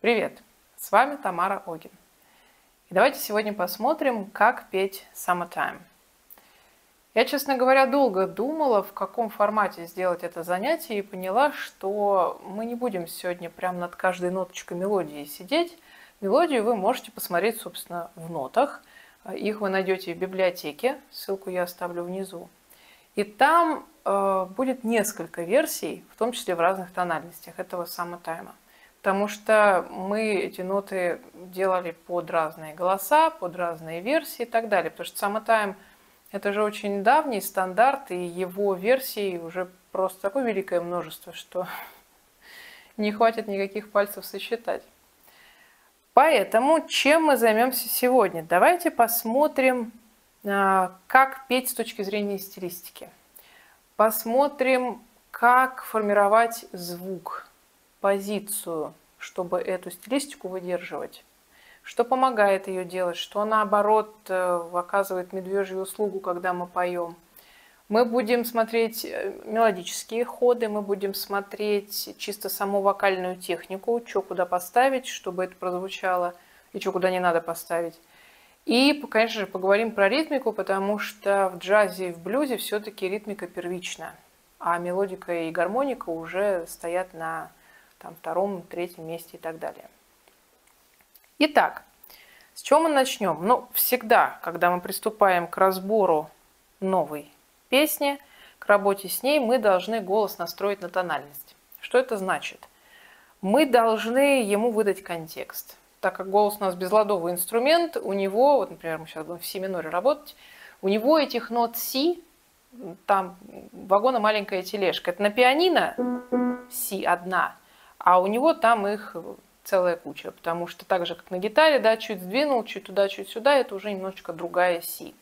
Привет! С вами Тамара Огин. И давайте сегодня посмотрим, как петь Summertime. Я, честно говоря, долго думала, в каком формате сделать это занятие, и поняла, что мы не будем сегодня прям над каждой ноточкой мелодии сидеть. Мелодию вы можете посмотреть, собственно, в нотах. Их вы найдете в библиотеке, ссылку я оставлю внизу. И там э, будет несколько версий, в том числе в разных тональностях этого самотайма. Потому что мы эти ноты делали под разные голоса, под разные версии и так далее. Потому что самотайм – это же очень давний стандарт, и его версий уже просто такое великое множество, что не хватит никаких пальцев сосчитать. Поэтому чем мы займемся сегодня? Давайте посмотрим а, как петь с точки зрения стилистики. Посмотрим, как формировать звук, позицию, чтобы эту стилистику выдерживать. Что помогает ее делать, что наоборот э, оказывает медвежью услугу, когда мы поем. Мы будем смотреть э, мелодические ходы, мы будем смотреть чисто саму вокальную технику, что куда поставить, чтобы это прозвучало, и что куда не надо поставить. И, конечно же, поговорим про ритмику, потому что в джазе и в блюзе все-таки ритмика первична, а мелодика и гармоника уже стоят на там, втором, третьем месте и так далее. Итак, с чего мы начнем? Ну, всегда, когда мы приступаем к разбору новой песни, к работе с ней, мы должны голос настроить на тональность. Что это значит? Мы должны ему выдать контекст так как голос у нас безладовый инструмент, у него, вот, например, мы сейчас будем в си миноре работать, у него этих нот си, там вагона маленькая тележка. Это на пианино си одна, а у него там их целая куча, потому что так же, как на гитаре, да, чуть сдвинул, чуть туда, чуть сюда, это уже немножечко другая си.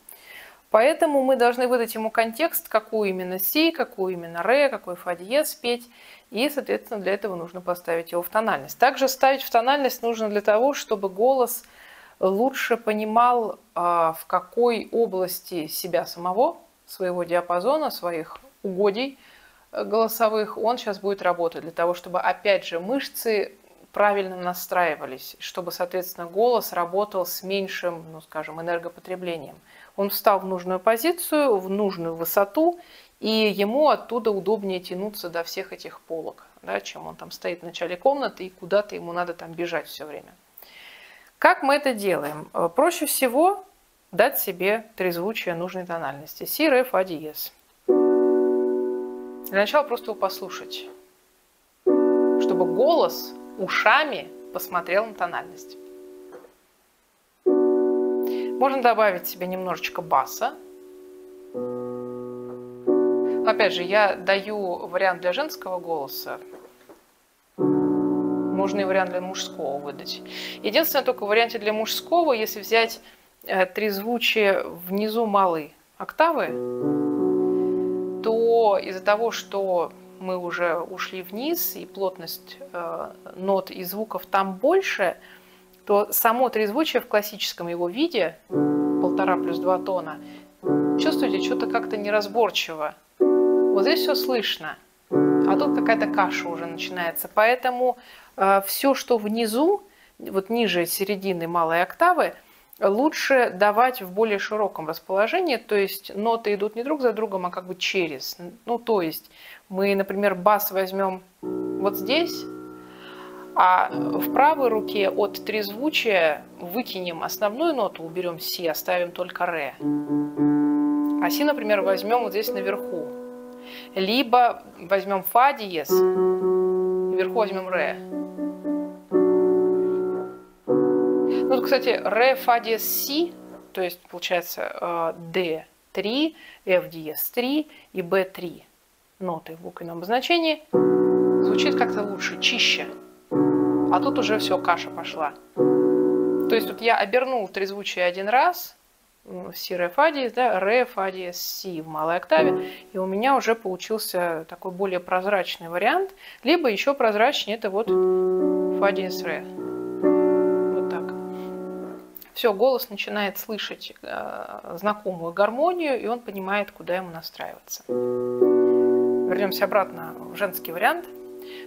Поэтому мы должны выдать ему контекст, какую именно си, какую именно ре, какой фа диез спеть. И, соответственно, для этого нужно поставить его в тональность. Также ставить в тональность нужно для того, чтобы голос лучше понимал, а, в какой области себя самого, своего диапазона, своих угодий э, голосовых он сейчас будет работать. Для того, чтобы, опять же, мышцы правильно настраивались, чтобы, соответственно, голос работал с меньшим, ну, скажем, энергопотреблением. Он встал в нужную позицию, в нужную высоту, и ему оттуда удобнее тянуться до всех этих полок, да, чем он там стоит в начале комнаты и куда-то ему надо там бежать все время. Как мы это делаем? Проще всего дать себе трезвучие нужной тональности. Си, ре, фа, диез. Для начала просто его послушать, чтобы голос ушами посмотрел на тональность. Можно добавить себе немножечко баса. Опять же, я даю вариант для женского голоса. Можно и вариант для мужского выдать. Единственное, только в варианте для мужского, если взять э, трезвучие внизу малой октавы, из-за того, что мы уже ушли вниз, и плотность э, нот и звуков там больше, то само трезвучие в классическом его виде, полтора плюс два тона, чувствуете, что-то как-то неразборчиво. Вот здесь все слышно, а тут какая-то каша уже начинается. Поэтому э, все, что внизу, вот ниже середины малой октавы, лучше давать в более широком расположении, то есть ноты идут не друг за другом, а как бы через. Ну, то есть мы, например, бас возьмем вот здесь, а в правой руке от трезвучия выкинем основную ноту, уберем си, оставим только ре. А си, например, возьмем вот здесь наверху. Либо возьмем фа диез, вверху возьмем ре. Ну, кстати, ре, фа диез, си, то есть получается D3, F диез 3 и B3 ноты в буквенном обозначении, звучит как-то лучше, чище. А тут уже все, каша пошла. То есть вот я обернул трезвучие один раз, си, ре, фа диез, да, ре, фа диез, си в малой октаве, и у меня уже получился такой более прозрачный вариант. Либо еще прозрачнее, это вот фа диез, ре. Все, голос начинает слышать э, знакомую гармонию, и он понимает, куда ему настраиваться вернемся обратно в женский вариант.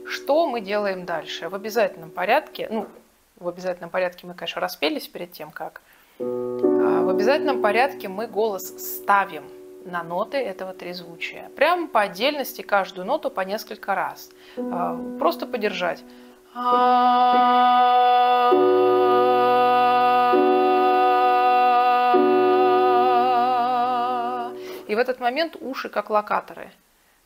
Что мы делаем дальше? В обязательном порядке, ну, в обязательном порядке мы, конечно, распелись перед тем, как. А в обязательном порядке мы голос ставим на ноты этого трезвучия. Прямо по отдельности каждую ноту по несколько раз. А, просто подержать. И в этот момент уши как локаторы.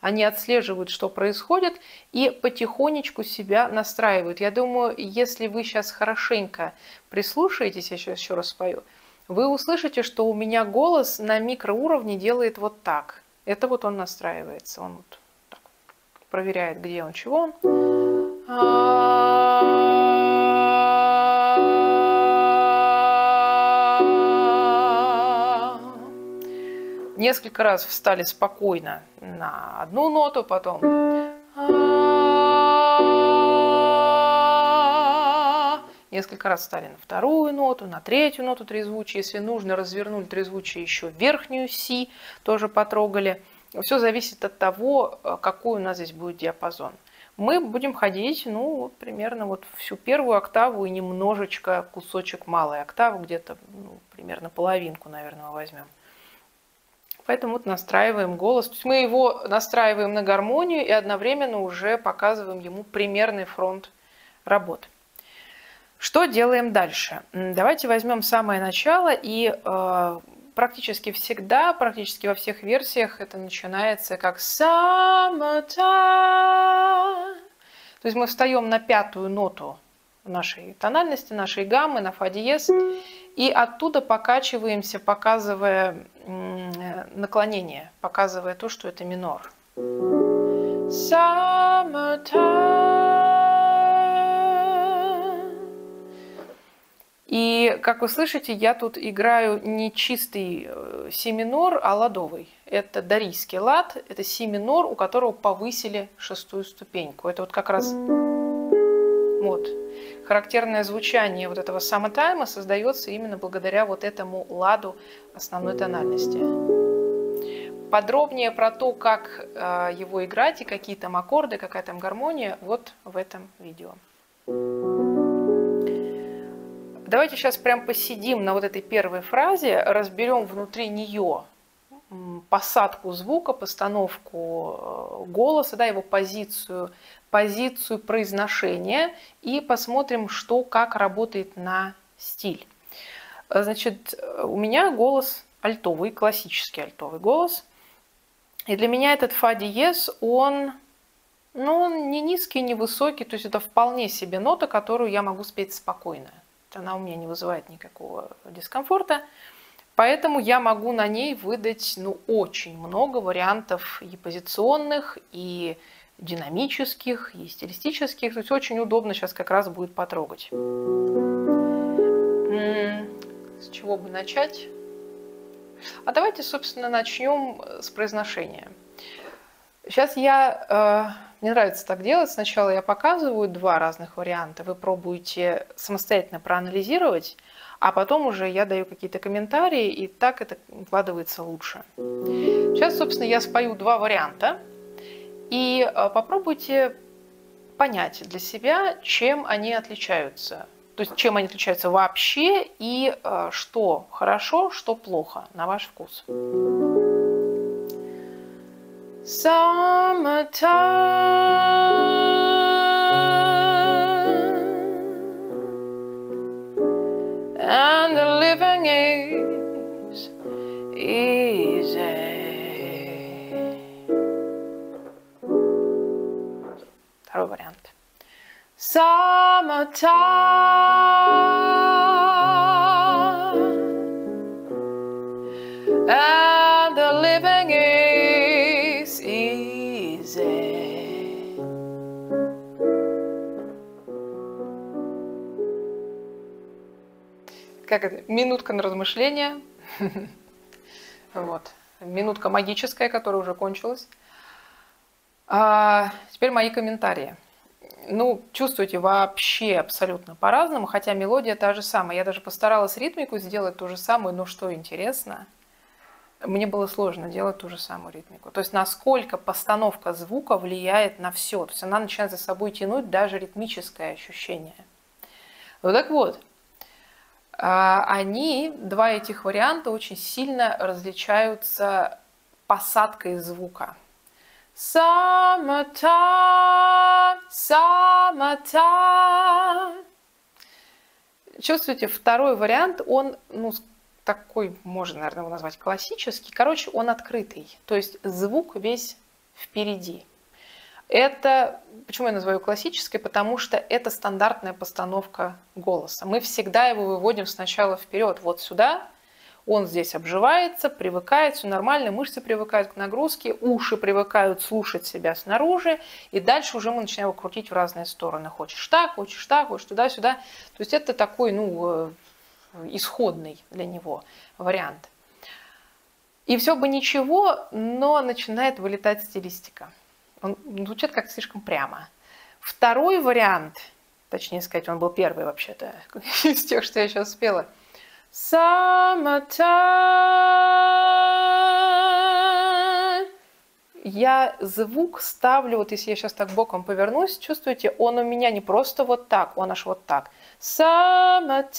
Они отслеживают, что происходит, и потихонечку себя настраивают. Я думаю, если вы сейчас хорошенько прислушаетесь, я сейчас еще раз спою, вы услышите, что у меня голос на микроуровне делает вот так. Это вот он настраивается. Он вот так проверяет, где он, чего Несколько раз встали спокойно на одну ноту, потом Несколько раз встали на вторую ноту, на третью ноту трезвучия. Если нужно, развернули трезвучие еще верхнюю си, тоже потрогали. Все зависит от того, э, какой у нас здесь будет диапазон. Мы будем ходить, ну, вот примерно вот всю первую октаву и немножечко кусочек малой октавы, где-то ну, примерно половинку, наверное, возьмем. Поэтому вот настраиваем голос. То есть мы его настраиваем на гармонию и одновременно уже показываем ему примерный фронт работы. Что делаем дальше? Давайте возьмем самое начало и э, практически всегда, практически во всех версиях это начинается как summertime. То есть мы встаем на пятую ноту нашей тональности, нашей гаммы, на фа диез, и оттуда покачиваемся, показывая наклонение, показывая то, что это минор. И, как вы слышите, я тут играю не чистый э, си минор, а ладовый. Это дарийский лад, это си минор, у которого повысили шестую ступеньку. Это вот как раз вот. Характерное звучание вот этого самотайма создается именно благодаря вот этому ладу основной тональности. Подробнее про то, как э, его играть и какие там аккорды, какая там гармония, вот в этом видео. Давайте сейчас прям посидим на вот этой первой фразе, разберем внутри нее посадку звука, постановку э, голоса, да, его позицию, позицию произношения и посмотрим, что как работает на стиль. Значит, у меня голос альтовый, классический альтовый голос. И для меня этот фа диез, он, ну, он не низкий, не высокий, то есть это вполне себе нота, которую я могу спеть спокойно она у меня не вызывает никакого дискомфорта. Поэтому я могу на ней выдать ну, очень много вариантов и позиционных, и динамических, и стилистических. То есть очень удобно сейчас как раз будет потрогать. С чего бы начать? А давайте, собственно, начнем с произношения. Сейчас я э, мне нравится так делать. Сначала я показываю два разных варианта, вы пробуете самостоятельно проанализировать, а потом уже я даю какие-то комментарии, и так это укладывается лучше. Сейчас, собственно, я спою два варианта, и э, попробуйте понять для себя, чем они отличаются. То есть чем они отличаются вообще и э, что хорошо, что плохо на ваш вкус. Summertime is easy. Второй вариант. Summertime Как это, минутка на размышление. Вот. Минутка магическая, которая уже кончилась. А теперь мои комментарии. Ну, чувствуете вообще абсолютно по-разному, хотя мелодия та же самая. Я даже постаралась ритмику сделать ту же самую, но что интересно, мне было сложно делать ту же самую ритмику. То есть насколько постановка звука влияет на все. То есть она начинает за собой тянуть даже ритмическое ощущение – Ну так вот, они, два этих варианта, очень сильно различаются посадкой звука. Summertime, summertime. Чувствуете, второй вариант, он, ну, такой, можно, наверное, его назвать классический. Короче, он открытый. То есть звук весь впереди. Это, почему я называю классической? Потому что это стандартная постановка голоса. Мы всегда его выводим сначала вперед, вот сюда, он здесь обживается, привыкает, все нормально, мышцы привыкают к нагрузке, уши привыкают слушать себя снаружи, и дальше уже мы начинаем его крутить в разные стороны. Хочешь так, хочешь так, хочешь туда-сюда. То есть это такой, ну, э, исходный для него вариант. И все бы ничего, но начинает вылетать стилистика. Он звучит как слишком прямо. Второй вариант, точнее сказать, он был первый вообще-то из тех, что я сейчас спела – Summertime. Я звук ставлю, вот если я сейчас так боком повернусь, чувствуете, он у меня не просто вот так, он аж вот так. Summertime.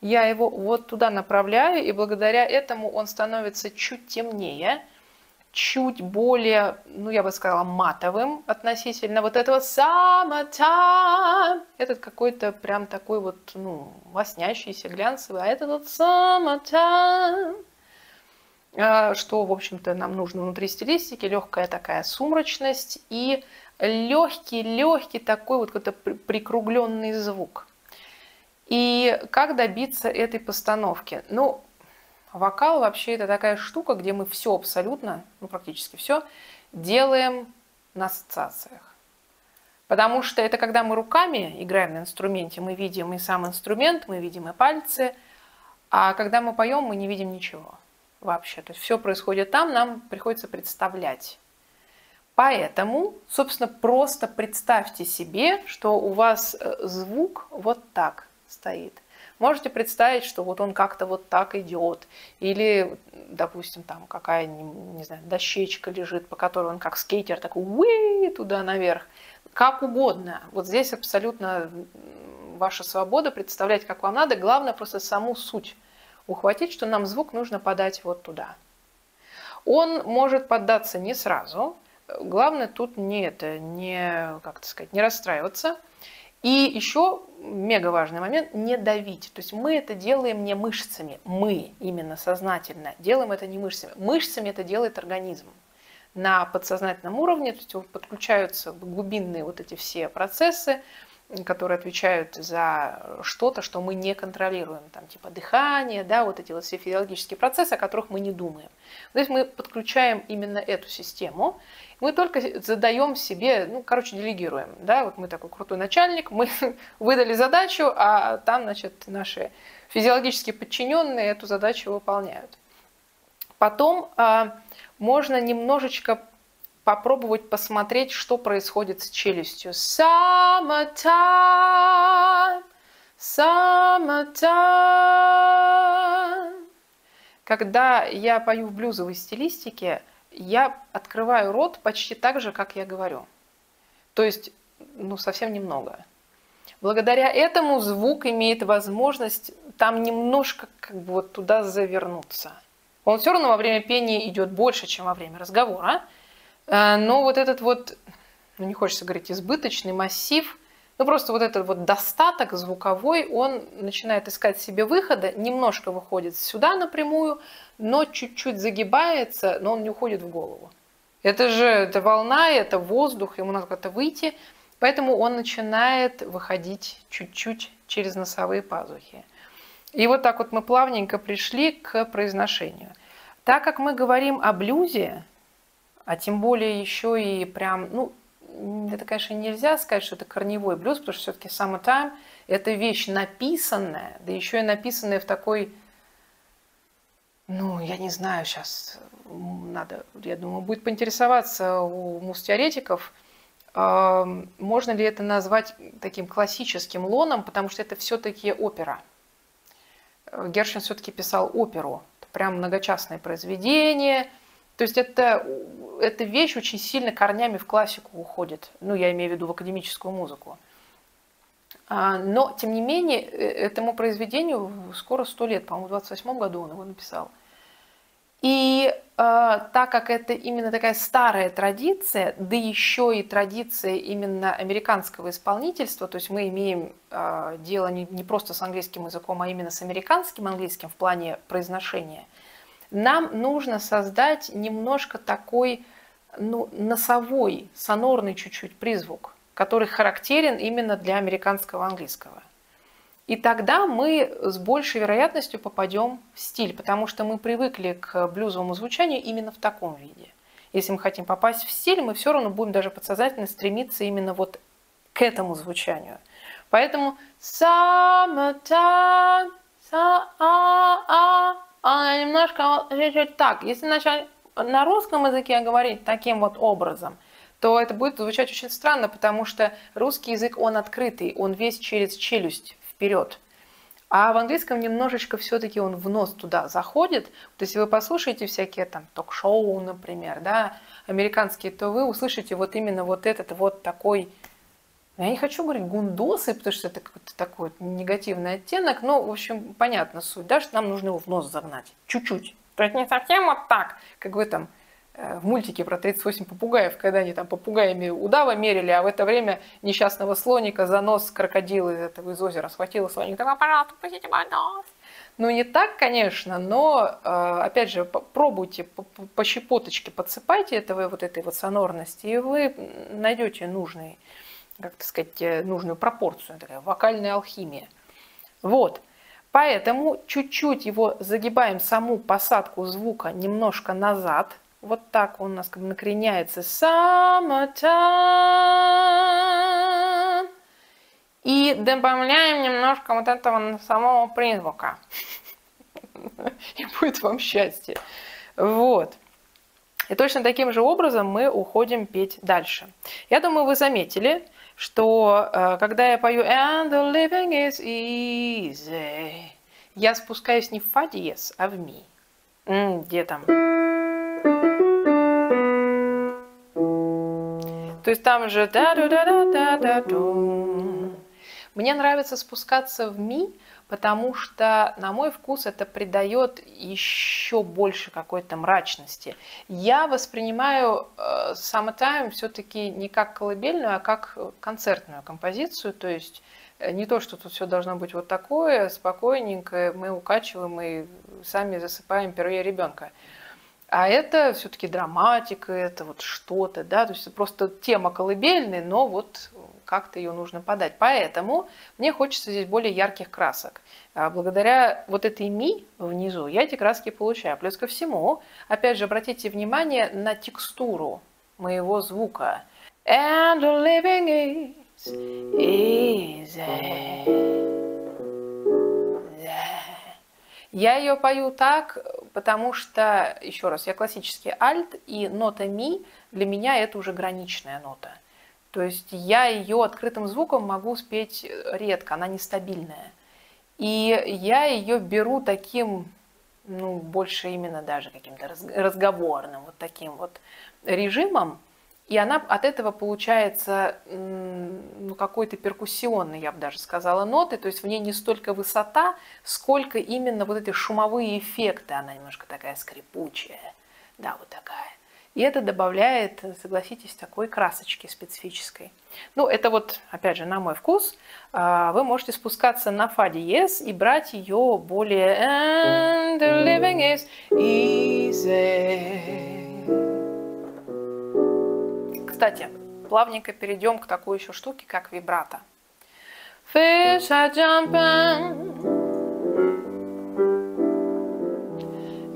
Я его вот туда направляю, и благодаря этому он становится чуть темнее чуть более, ну, я бы сказала, матовым относительно вот этого summertime. Этот какой-то прям такой вот, ну, лоснящийся, глянцевый, а этот вот summertime а, что, в общем-то, нам нужно внутри стилистики, легкая такая сумрачность и легкий-легкий такой вот какой-то прикругленный звук. И как добиться этой постановки? Ну, Вокал вообще это такая штука, где мы все абсолютно, ну практически все, делаем на ассоциациях. Потому что это когда мы руками играем на инструменте, мы видим и сам инструмент, мы видим и пальцы, а когда мы поем, мы не видим ничего вообще. То есть все происходит там, нам приходится представлять. Поэтому, собственно, просто представьте себе, что у вас э, звук вот так стоит. Можете представить, что вот он как-то вот так идет. Или, допустим, там какая, не, знаю, дощечка лежит, по которой он как скейтер такой уи туда наверх. Как угодно. Вот здесь абсолютно ваша свобода представлять, как вам надо. Главное просто саму суть ухватить, что нам звук нужно подать вот туда. Он может поддаться не сразу. Главное тут не это, не, как сказать, не расстраиваться – и еще мега важный момент – не давить. То есть мы это делаем не мышцами, мы именно сознательно делаем это не мышцами. Мышцами это делает организм. На подсознательном уровне то есть подключаются глубинные вот эти все процессы, которые отвечают за что-то, что мы не контролируем, там типа дыхание, да, вот эти вот все физиологические процессы, о которых мы не думаем. То есть мы подключаем именно эту систему, мы только задаем себе, ну, короче, делегируем, да, вот мы такой крутой начальник, мы выдали задачу, а там, значит, наши физиологические подчиненные эту задачу выполняют. Потом а, можно немножечко попробовать посмотреть, что происходит с челюстью. Summertime, summertime. Когда я пою в блюзовой стилистике, я открываю рот почти так же, как я говорю. То есть, ну, совсем немного. Благодаря этому звук имеет возможность там немножко как бы вот туда завернуться. Он все равно во время пения идет больше, чем во время разговора, Э, но вот этот вот, ну не хочется говорить избыточный массив, ну просто вот этот вот достаток звуковой, он начинает искать себе выхода, немножко выходит сюда напрямую, но чуть-чуть загибается, но он не уходит в голову. Это же это волна, это воздух, ему надо как-то выйти, поэтому он начинает выходить чуть-чуть через носовые пазухи. И вот так вот мы плавненько пришли к произношению. Так как мы говорим о блюзе, а тем более еще и прям, ну, это, конечно, нельзя сказать, что это корневой блюз, потому что все-таки Summertime – это вещь написанная, да еще и написанная в такой, ну, я не знаю, сейчас надо, я думаю, будет поинтересоваться у муз-теоретиков, можно ли это назвать таким классическим лоном, потому что это все-таки опера. Гершвин все-таки писал оперу, прям многочастное произведение – то есть это, эта вещь очень сильно корнями в классику уходит. Ну, я имею в виду в академическую музыку. А, но, тем не менее, э, этому произведению скоро сто лет, по-моему, в 28 году он его написал. И э, так как это именно такая старая традиция, да еще и традиция именно американского исполнительства, то есть мы имеем э, дело не просто с английским языком, а именно с американским английским в плане произношения, нам нужно создать немножко такой ну, носовой, сонорный чуть-чуть призвук который характерен именно для американского английского. И тогда мы с большей вероятностью попадем в стиль, потому что мы привыкли к блюзовому звучанию именно в таком виде. Если мы хотим попасть в стиль, мы все равно будем даже подсознательно стремиться именно вот к этому звучанию. Поэтому summertime, а, а, немножко чуть-чуть так. Если начать на русском языке говорить таким вот образом – то это будет звучать очень странно, потому что русский язык, он открытый, он весь через челюсть вперед. А в английском немножечко все-таки он в нос туда заходит. Есть, если вы послушаете всякие там ток-шоу, например, да, американские, то вы услышите вот именно вот этот вот такой, я не хочу говорить гундосы, потому что это какой-то такой негативный оттенок, но, в общем, понятно суть, да, что нам нужно его в нос загнать, чуть-чуть. То есть не совсем вот так, как вы там Э, в мультике про 38 попугаев, когда они там попугаями удава мерили, а в это время несчастного слоника за нос крокодил из этого из озера схватил, слоник такой, пожалуйста, пустите мой нос. Ну, не так, конечно, но, э, опять же, пробуйте, по щепоточке подсыпайте этого, вот этой вот сонорности, и вы найдете нужный, как так сказать, э, нужную пропорцию, такая вокальная алхимия. Вот. Поэтому чуть-чуть его загибаем, саму посадку звука немножко назад – вот так он у нас как бы накреняется. И добавляем немножко вот этого самого призвука. И будет вам счастье. Вот. И точно таким же образом мы уходим петь дальше. Я думаю, вы заметили, что э, когда я пою And the living is easy, я спускаюсь не в фа диез, а в ми. Где там? То есть там же да да да да да да Мне нравится спускаться в ми, потому что, на мой вкус, это придает еще больше какой-то мрачности. Я воспринимаю э, Summertime все-таки не как колыбельную, а как концертную композицию, то есть э, не то, что тут все должно быть вот такое, спокойненькое, мы укачиваем и сами засыпаем перья ребенка. А это все-таки драматика, это вот что-то, да, то есть просто тема колыбельная, но вот как-то ее нужно подать. Поэтому мне хочется здесь более ярких красок. А благодаря вот этой ми внизу я эти краски получаю. Плюс ко всему, опять же, обратите внимание на текстуру моего звука. And living is easy. Я ее пою так, потому что, еще раз, я классический альт, и нота ми для меня это уже граничная нота. То есть я ее открытым звуком могу спеть редко, она нестабильная. И я ее беру таким, ну, больше именно даже каким-то разговорным, вот таким вот режимом, и она от этого получается ну, какой-то перкуссионный, я бы даже сказала, ноты. То есть в ней не столько высота, сколько именно вот эти шумовые эффекты. Она немножко такая скрипучая. Да, вот такая. И это добавляет, согласитесь, такой красочки специфической. Ну, это вот, опять же, на мой вкус. А, вы можете спускаться на фа диез и брать ее более... And the living is easy. Кстати, плавненько перейдем к такой еще штуке, как вибрато. Fish are jumping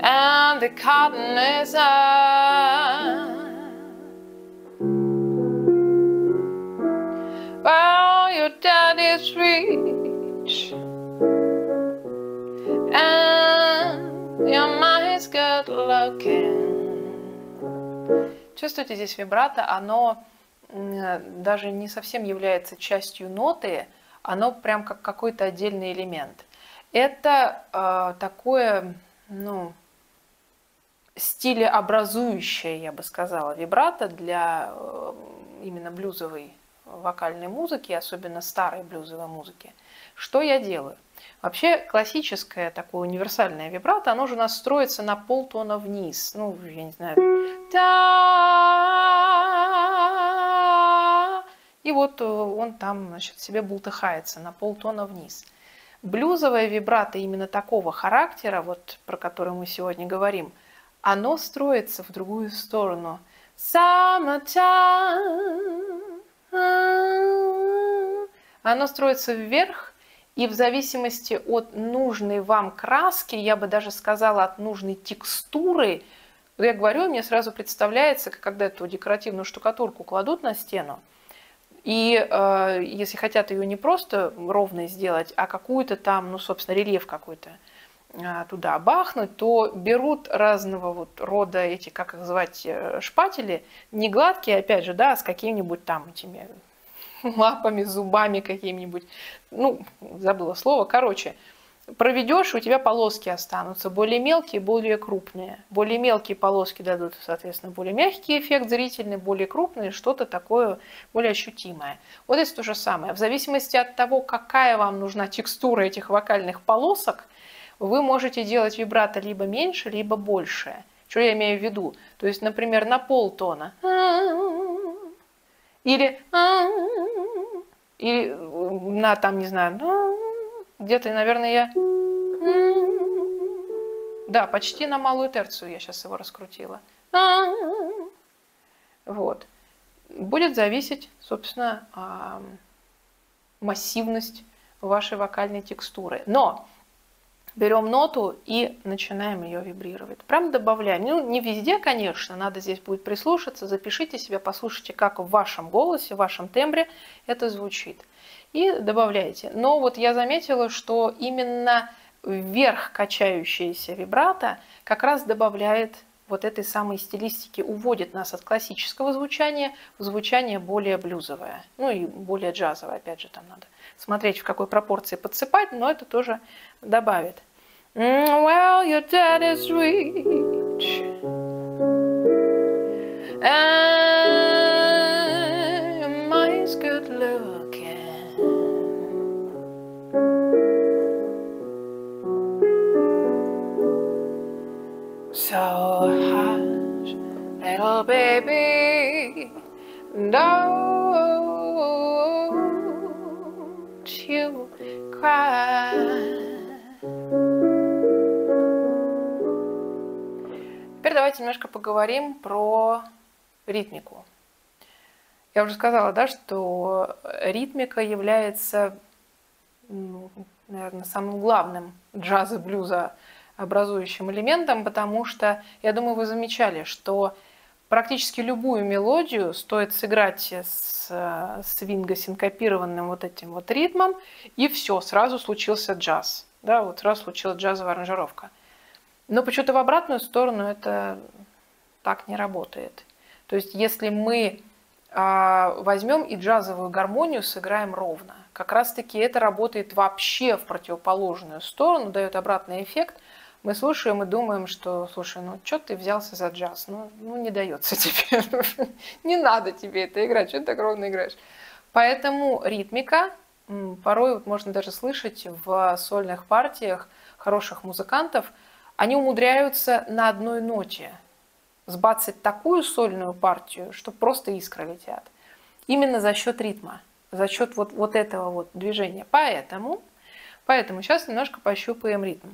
And the cotton is up Чувствуете здесь вибрато, оно даже не совсем является частью ноты, оно прям как какой-то отдельный элемент. Это э, такое, ну, стилеобразующее, я бы сказала, вибрато для э, именно блюзовой вокальной музыки, особенно старой блюзовой музыки, что я делаю? Вообще классическое такое универсальное вибрато, оно же настроится на полтона вниз. Ну, я не знаю. И вот э, он там, значит, себе бултыхается на полтона вниз. Блюзовое вибрато именно такого характера, вот про который мы сегодня говорим, оно строится в другую сторону. Summertime. Оно строится вверх, и в зависимости от нужной вам краски, я бы даже сказала, от нужной текстуры, я говорю, мне сразу представляется, когда эту декоративную штукатурку кладут на стену, и э, если хотят ее не просто ровной сделать, а какую-то там, ну, собственно, рельеф какой-то э, туда бахнуть, то берут разного вот рода эти, как их звать, э, шпатели, не гладкие, опять же, да, а с какими-нибудь там этими лапами, зубами какими-нибудь. Ну, забыла слово. Короче, проведешь, у тебя полоски останутся. Более мелкие, более крупные. Более мелкие полоски дадут, соответственно, более мягкий эффект зрительный, более крупные, что-то такое более ощутимое. Вот здесь то же самое. В зависимости от того, какая вам нужна текстура этих вокальных полосок, вы можете делать вибрато либо меньше, либо больше. Что я имею в виду? То есть, например, на полтона или, или на там, не знаю, где-то, наверное, я... Да, почти на малую терцию я сейчас его раскрутила. Вот. Будет зависеть, собственно, массивность вашей вокальной текстуры. Но берем ноту и начинаем ее вибрировать. Прям добавляем. Ну, не везде, конечно, надо здесь будет прислушаться. Запишите себя, послушайте, как в вашем голосе, в вашем тембре это звучит. И добавляйте. Но вот я заметила, что именно вверх качающаяся вибрато как раз добавляет вот этой самой стилистики, уводит нас от классического звучания в звучание более блюзовое. Ну и более джазовое, опять же, там надо смотреть, в какой пропорции подсыпать, но это тоже добавит. Mm, well, your dad is rich. And mine's good looking. So hush, little baby, don't you cry. Теперь давайте немножко поговорим про ритмику. Я уже сказала, да, что ритмика является, ну, наверное, самым главным джаза, блюза образующим элементом, потому что, я думаю, вы замечали, что практически любую мелодию стоит сыграть с свинго-синкопированным вот этим вот ритмом, и все, сразу случился джаз. Да, вот сразу случилась джазовая аранжировка. Но почему-то в обратную сторону это так не работает. То есть если мы а, возьмем и джазовую гармонию сыграем ровно, как раз-таки это работает вообще в противоположную сторону, дает обратный эффект. Мы слушаем и думаем, что, слушай, ну что ты взялся за джаз? Ну, ну не дается тебе, не надо тебе это играть, что ты так ровно играешь? Поэтому ритмика, порой вот можно даже слышать в сольных партиях хороших музыкантов – они умудряются на одной ноте сбацать такую сольную партию, что просто искры летят. Именно за счет ритма, за счет вот, вот этого вот движения. Поэтому, поэтому сейчас немножко пощупаем ритм.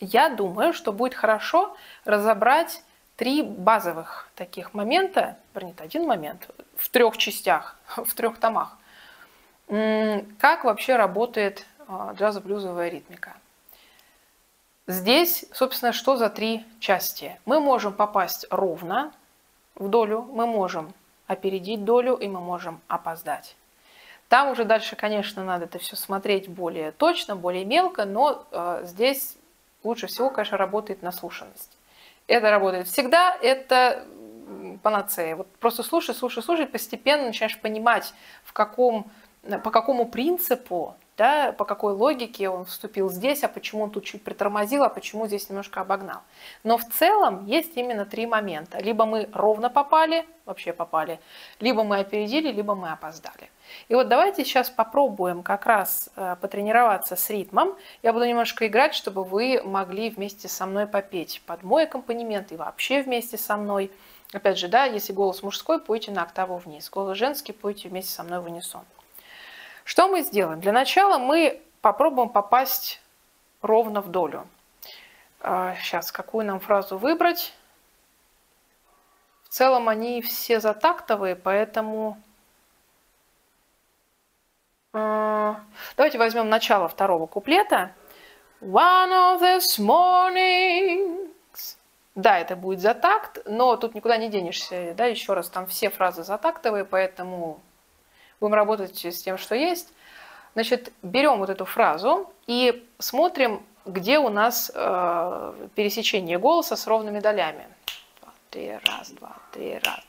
Я думаю, что будет хорошо разобрать три базовых таких момента, вернее, один момент, в трех частях, в трех томах. Как вообще работает а, джазо-блюзовая ритмика? Здесь, собственно, что за три части? Мы можем попасть ровно в долю, мы можем опередить долю и мы можем опоздать. Там уже дальше, конечно, надо это все смотреть более точно, более мелко, но э, здесь лучше всего, конечно, работает наслушанность. Это работает всегда, это панацея. Вот просто слушай, слушай, слушай, постепенно начинаешь понимать, в каком по какому принципу да, по какой логике он вступил здесь, а почему он тут чуть притормозил, а почему здесь немножко обогнал. Но в целом есть именно три момента. Либо мы ровно попали, вообще попали, либо мы опередили, либо мы опоздали. И вот давайте сейчас попробуем как раз э, потренироваться с ритмом. Я буду немножко играть, чтобы вы могли вместе со мной попеть под мой аккомпанемент и вообще вместе со мной. Опять же, да, если голос мужской, пойте на октаву вниз. Голос женский, пойте вместе со мной в унисон. Что мы сделаем? Для начала мы попробуем попасть ровно в долю. Сейчас, а, какую нам фразу выбрать? В целом они все затактовые, поэтому... А, давайте возьмем начало второго куплета. One of this mornings. Да, это будет за такт, но тут никуда не денешься. Да, еще раз, там все фразы затактовые, поэтому будем работать с тем, что есть. Значит, берем вот эту фразу и смотрим, где у нас э, пересечение голоса с ровными долями. Два, три, раз, два, три, раз.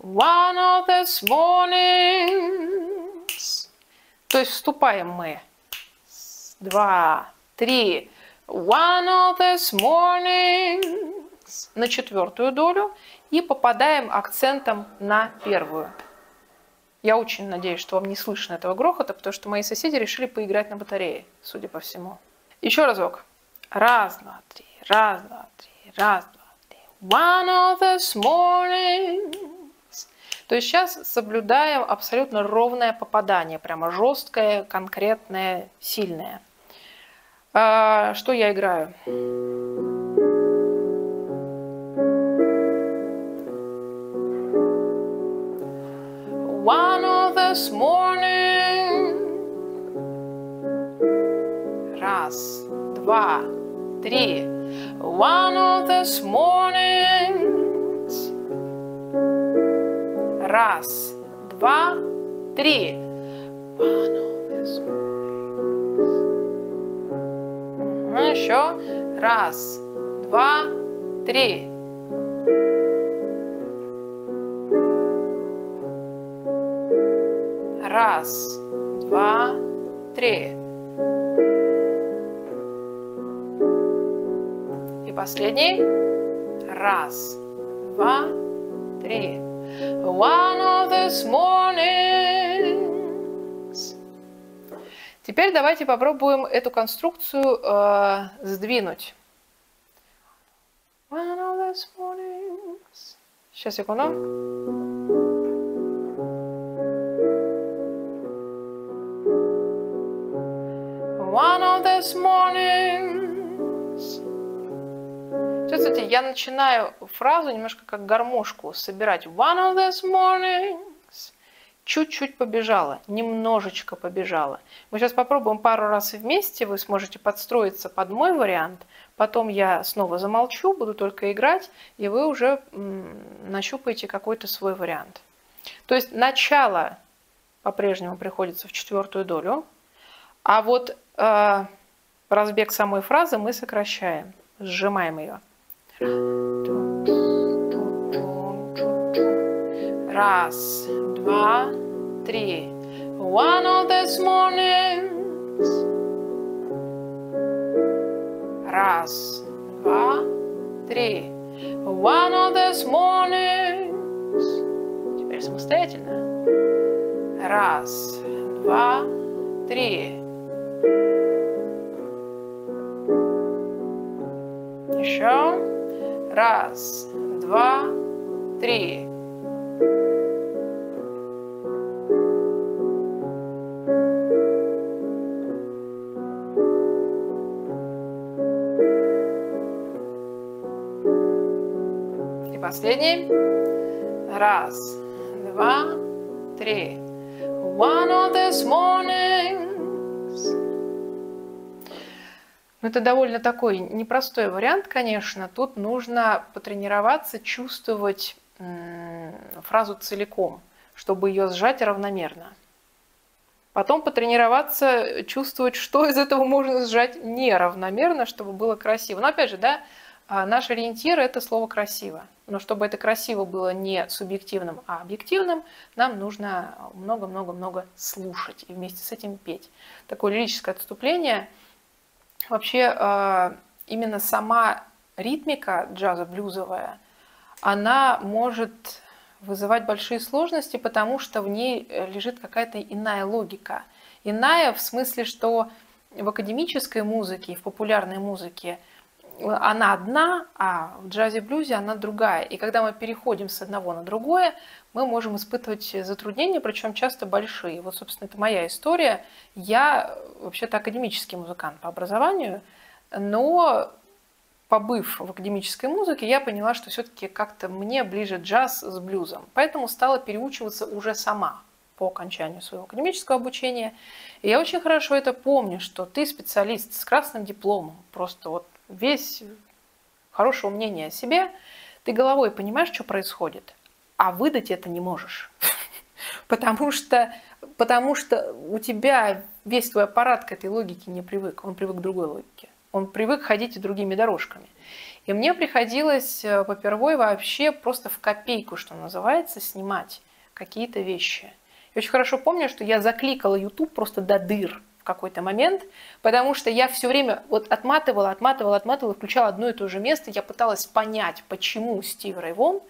One of this mornings. То есть вступаем мы. Два, три. One of this mornings. На четвертую долю. И попадаем акцентом на первую. Я очень надеюсь, что вам не слышно этого грохота, потому что мои соседи решили поиграть на батарее, судя по всему. Еще разок. Раз, два, три, раз, два, три, раз, два, три. One of this morning. То есть сейчас соблюдаем абсолютно ровное попадание, прямо жесткое, конкретное, сильное. А, что я играю? One of this morning. Раз, два, три. One of this mornings. Раз, два, три. One of this mornings. Еще. Раз, два, три. Раз, два, три. И последний. Раз, два, три. One of this mornings. Теперь давайте попробуем эту конструкцию э, сдвинуть. One of this mornings. Сейчас, секунду. These mornings. Чувствуете, я начинаю фразу немножко как гармошку собирать. One of these mornings. Чуть-чуть побежала, немножечко побежала. Мы сейчас попробуем пару раз вместе, вы сможете подстроиться под мой вариант. Потом я снова замолчу, буду только играть, и вы уже нащупаете какой-то свой вариант. То есть начало по-прежнему приходится в четвертую долю, а вот э, разбег самой фразы мы сокращаем, сжимаем ее. Раз, два, три. One of these mornings. Раз, два, три. One of these mornings. Теперь самостоятельно. Раз, два, три. Еще. Раз, два, три. И последний. Раз, два, три. One of this morning Ну, это довольно такой непростой вариант, конечно. Тут нужно потренироваться чувствовать фразу целиком, чтобы ее сжать равномерно. Потом потренироваться чувствовать, что из этого можно сжать неравномерно, чтобы было красиво. Но опять же, да, А наш ориентир – это слово «красиво». Но чтобы это красиво было не субъективным, а объективным, нам нужно много-много-много слушать и вместе с этим петь. Такое лирическое отступление. Вообще, а, именно сама ритмика джаза блюзовая, она может вызывать большие сложности, потому что в ней э, лежит какая-то иная логика. Иная в смысле, что в академической музыке в популярной музыке она одна, а в джазе-блюзе она другая. И когда мы переходим с одного на другое, мы можем испытывать затруднения, причем часто большие. Вот, собственно, это моя история. Я вообще-то академический музыкант по образованию, но побыв в академической музыке, я поняла, что все-таки как-то мне ближе джаз с блюзом. Поэтому стала переучиваться уже сама по окончанию своего академического обучения. И я очень хорошо это помню, что ты специалист с красным дипломом, просто вот весь хорошего мнения о себе, ты головой понимаешь, что происходит, а выдать это не можешь. Потому что, потому что у тебя весь твой аппарат к этой логике не привык, он привык к другой логике он привык ходить другими дорожками. И мне приходилось э, попервой вообще просто в копейку, что называется, снимать какие-то вещи. Я очень хорошо помню, что я закликала YouTube просто до дыр в какой-то момент, потому что я все время вот отматывала, отматывала, отматывала, включала одно и то же место. Я пыталась понять, почему Стив Рейвон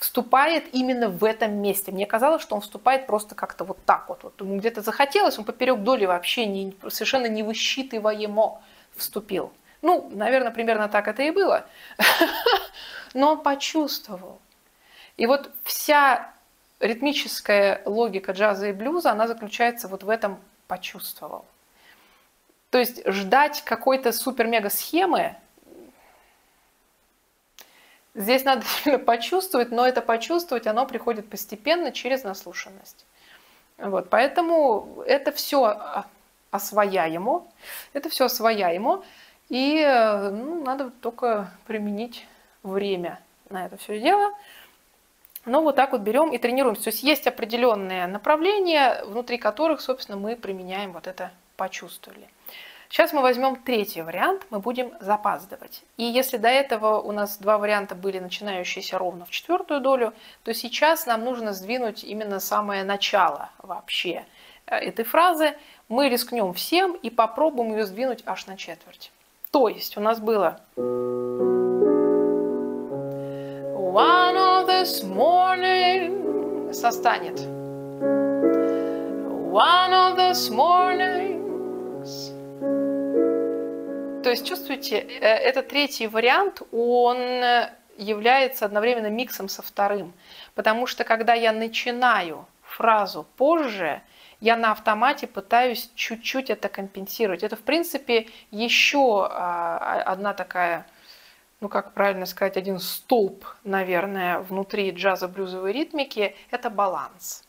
вступает именно в этом месте. Мне казалось, что он вступает просто как-то вот так вот. вот ему где-то захотелось, он поперек доли вообще не, совершенно не высчитываемо вступил. Ну, наверное, примерно так это и было. Но он почувствовал. И вот вся ритмическая логика джаза и блюза, она заключается вот в этом почувствовал. То есть ждать какой-то супер-мега-схемы, здесь надо почувствовать, но это почувствовать, оно приходит постепенно через наслушанность. Вот, поэтому это все освояемо. Это все освояемо. И ну, надо только применить время на это все дело. Но вот так вот берем и тренируемся. То есть есть определенные направления, внутри которых, собственно, мы применяем вот это почувствовали. Сейчас мы возьмем третий вариант, мы будем запаздывать. И если до этого у нас два варианта были начинающиеся ровно в четвертую долю, то сейчас нам нужно сдвинуть именно самое начало вообще э, этой фразы мы рискнем всем и попробуем ее сдвинуть аж на четверть. То есть у нас было One of this morning состанет One of this mornings То есть чувствуете, э, это третий вариант, он является одновременно миксом со вторым. Потому что когда я начинаю фразу позже, я на автомате пытаюсь чуть-чуть это компенсировать. Это, в принципе, еще а, одна такая, ну как правильно сказать, один столб, наверное, внутри джаза-блюзовой ритмики – это баланс.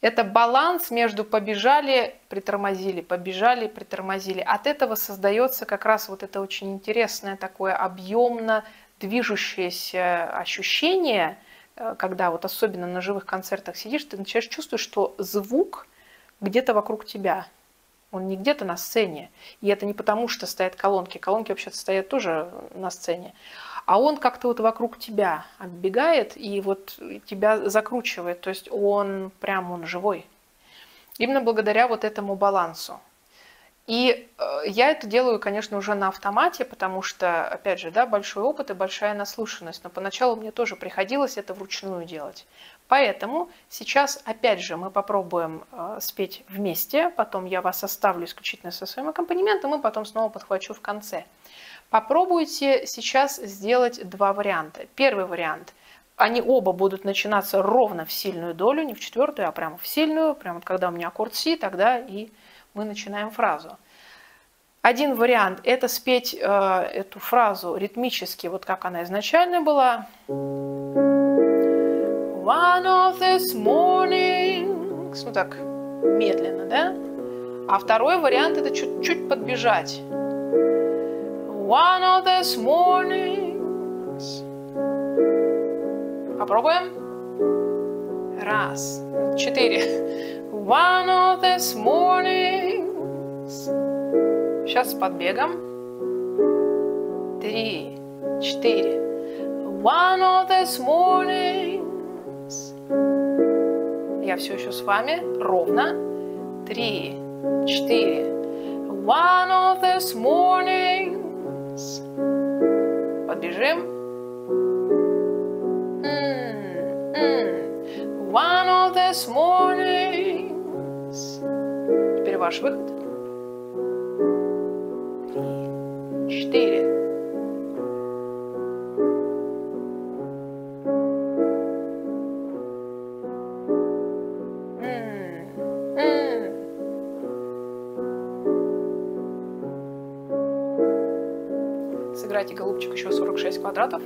Это баланс между побежали, притормозили, побежали, притормозили. От этого создается как раз вот это очень интересное такое объемно движущееся ощущение – Э, когда вот особенно на живых концертах сидишь, ты начинаешь чувствовать, что звук где-то вокруг тебя. Он не где-то на сцене. И это не потому, что стоят колонки. Колонки вообще-то стоят тоже на сцене. А он как-то вот вокруг тебя оббегает и вот тебя закручивает. То есть он прям, он живой. Именно благодаря вот этому балансу. И э, я это делаю, конечно, уже на автомате, потому что, опять же, да, большой опыт и большая наслушанность. Но поначалу мне тоже приходилось это вручную делать. Поэтому сейчас, опять же, мы попробуем э, спеть вместе, потом я вас оставлю исключительно со своим аккомпанементом и потом снова подхвачу в конце. Попробуйте сейчас сделать два варианта. Первый вариант – они оба будут начинаться ровно в сильную долю, не в четвертую, а прямо в сильную. Прямо когда у меня аккорд Си, тогда и мы начинаем фразу. Один вариант – это спеть э, эту фразу ритмически, вот как она изначально была. One of these mornings. Ну так, медленно, да? А второй вариант – это чуть-чуть подбежать. One of these mornings. Попробуем. Раз, четыре. One of these mornings. Сейчас с подбегом. Три, четыре. One of these mornings. Я все еще с вами. Ровно. Три, четыре. One of these mornings. Подбежим. One of these mornings. Теперь ваш выход. Три, четыре. Сыграйте, голубчик, еще 46 квадратов.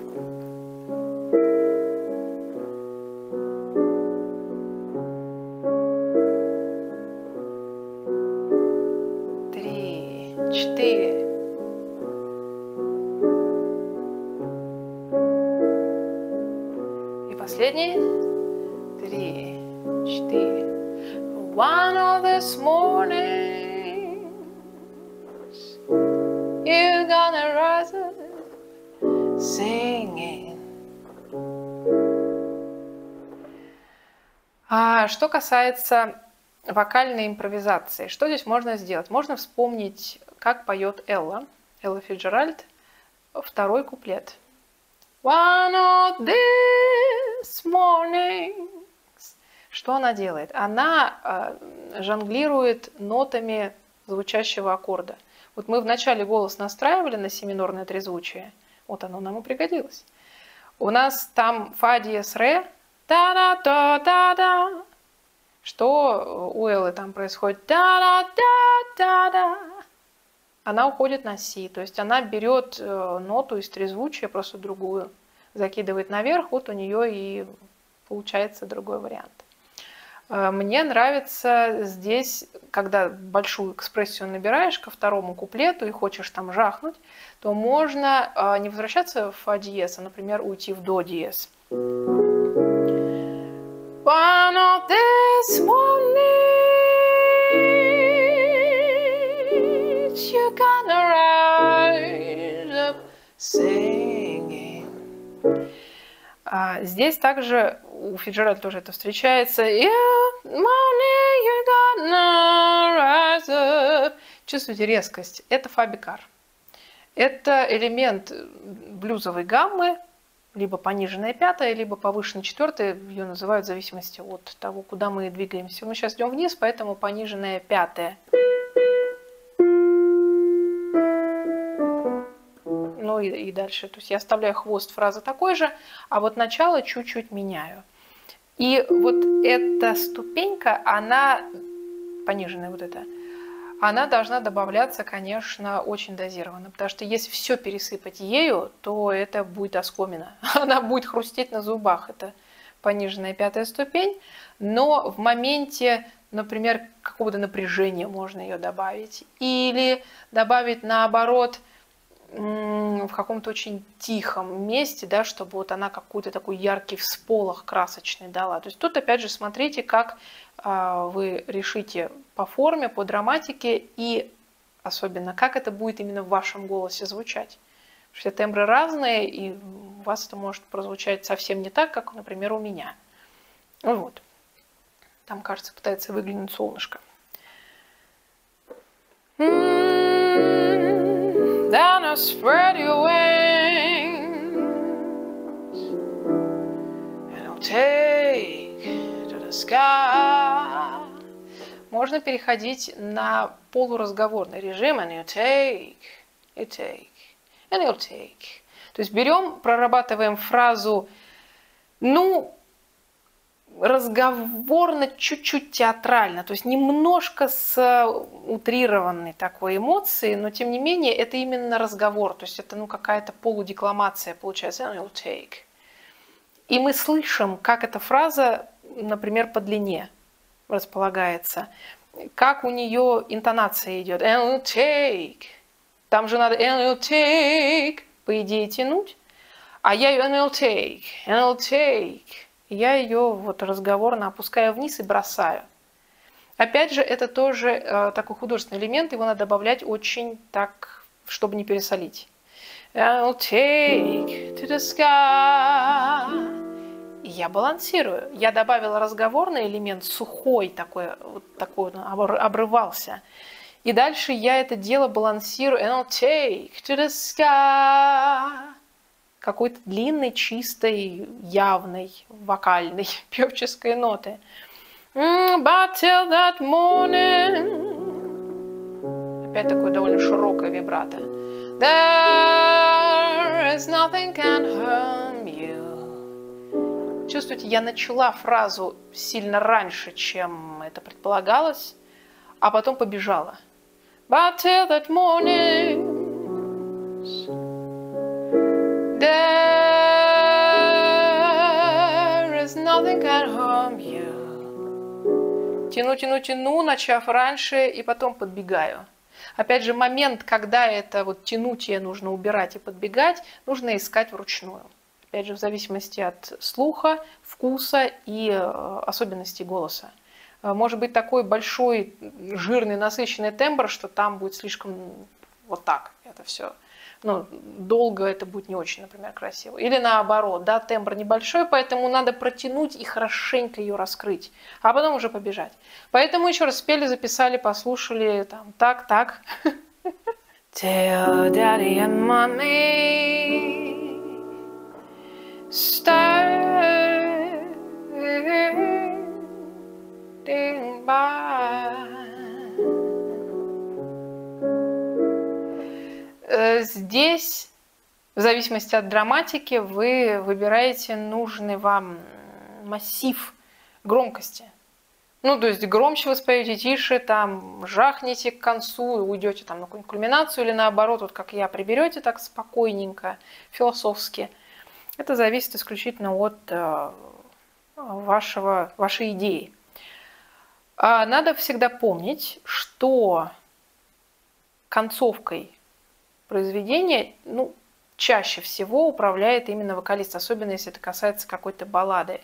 Что касается вокальной импровизации, что здесь можно сделать? Можно вспомнить, как поет Элла, Элла Фиджеральд, второй куплет. One of these mornings. Что она делает? Она э, жонглирует нотами звучащего аккорда. Вот мы вначале голос настраивали на семинорное трезвучие, вот оно нам и пригодилось. У нас там фа диез ре, да да да да да Что у Эллы там происходит? да да да да да Она уходит на си, то есть она берет э, ноту из трезвучия, просто другую, закидывает наверх, вот у нее и получается другой вариант. Э, мне нравится здесь, когда большую экспрессию набираешь ко второму куплету и хочешь там жахнуть, то можно э, не возвращаться в фа диез, а, например, уйти в до диез. Of these mornings you're gonna rise up singing. А здесь также у Фиджеральд тоже это встречается. Yeah, morning you're gonna rise up. Чувствуете резкость? Это фабикар. Это элемент блюзовой гаммы, либо пониженная пятая, либо повышенная четвертая, ее называют в зависимости от того, куда мы двигаемся. Мы сейчас идем вниз, поэтому пониженная пятая. Ну и, и дальше. То есть я оставляю хвост фразы такой же, а вот начало чуть-чуть меняю. И вот эта ступенька, она, пониженная вот эта, она должна добавляться, конечно, очень дозированно, потому что если все пересыпать ею, то это будет оскомина. Она будет хрустеть на зубах. Это пониженная пятая ступень. Но в моменте, например, какого-то напряжения можно ее добавить. Или добавить наоборот в каком-то очень тихом месте, да, чтобы вот она какой-то такой яркий всполох красочный дала. То есть тут опять же смотрите, как а, вы решите по форме, по драматике и особенно, как это будет именно в вашем голосе звучать. Что тембры разные, и у вас это может прозвучать совсем не так, как, например, у меня. Вот. Там, кажется, пытается выглянуть солнышко. Then I spread your wings and I'll take to the sky. Можно переходить на полуразговорный режим. And you take, you take, and you'll take. То есть берем, прорабатываем фразу, ну, разговорно, чуть-чуть театрально, то есть немножко с утрированной такой эмоцией, но тем не менее это именно разговор, то есть это ну, какая-то полудекламация получается, will take. И мы слышим, как эта фраза, например, по длине располагается, как у нее интонация идет, and will take. Там же надо and will take, по идее, тянуть, а я and will take, and will take я ее вот разговорно опускаю вниз и бросаю. Опять же, это тоже э, такой художественный элемент, его надо добавлять очень так, чтобы не пересолить. I'll take to the sky. И я балансирую. Я добавила разговорный элемент, сухой такой, вот такой он обрывался. И дальше я это дело балансирую. And I'll take to the sky. Какой-то длинной, чистой, явной, вокальной, певческой ноты. But till that morning. Опять такое довольно широкое вибрато. There is nothing can harm you. Чувствуете, я начала фразу сильно раньше, чем это предполагалось, а потом побежала. But till that morning nothing can harm you. Тяну, тяну, тяну, начав раньше, и потом подбегаю. Опять же, момент, когда это вот тянутие нужно убирать и подбегать, нужно искать вручную. Опять же, в зависимости от слуха, вкуса и э, особенностей голоса. Э, может быть такой большой, жирный, насыщенный тембр, что там будет слишком вот так это все ну, долго это будет не очень, например, красиво. Или наоборот, да, тембр небольшой, поэтому надо протянуть и хорошенько ее раскрыть, а потом уже побежать. Поэтому еще раз спели, записали, послушали, там, так, так. Tell daddy and mommy standing by здесь, в зависимости от драматики, вы выбираете нужный вам массив громкости. Ну, то есть громче вы споете, тише, там, жахнете к концу, уйдете там на какую-нибудь кульминацию, или наоборот, вот как я, приберете так спокойненько, философски. Это зависит исключительно от э, вашего, вашей идеи. А надо всегда помнить, что концовкой произведение, ну, чаще всего управляет именно вокалист, особенно если это касается какой-то баллады.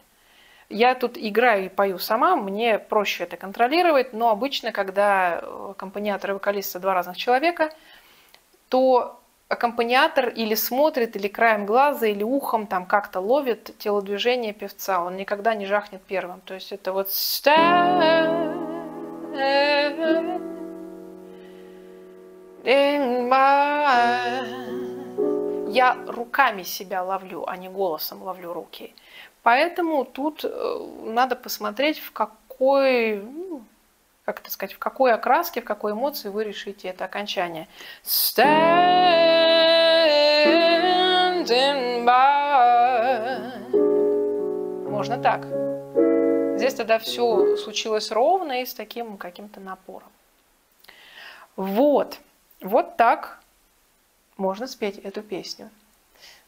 Я тут играю и пою сама, мне проще это контролировать, но обычно, когда аккомпаниатор и вокалист два разных человека, то аккомпаниатор или смотрит, или краем глаза, или ухом там как-то ловит телодвижение певца. Он никогда не жахнет первым. То есть это вот я руками себя ловлю, а не голосом ловлю руки. Поэтому тут э, надо посмотреть, в какой, ну, как это сказать, в какой окраске, в какой эмоции вы решите это окончание. Можно так. Здесь тогда все случилось ровно и с таким каким-то напором. Вот. Вот так можно спеть эту песню.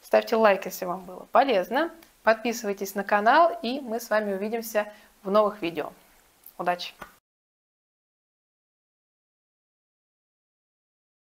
Ставьте лайк, если вам было полезно. Подписывайтесь на канал, и мы с вами увидимся в новых видео. Удачи!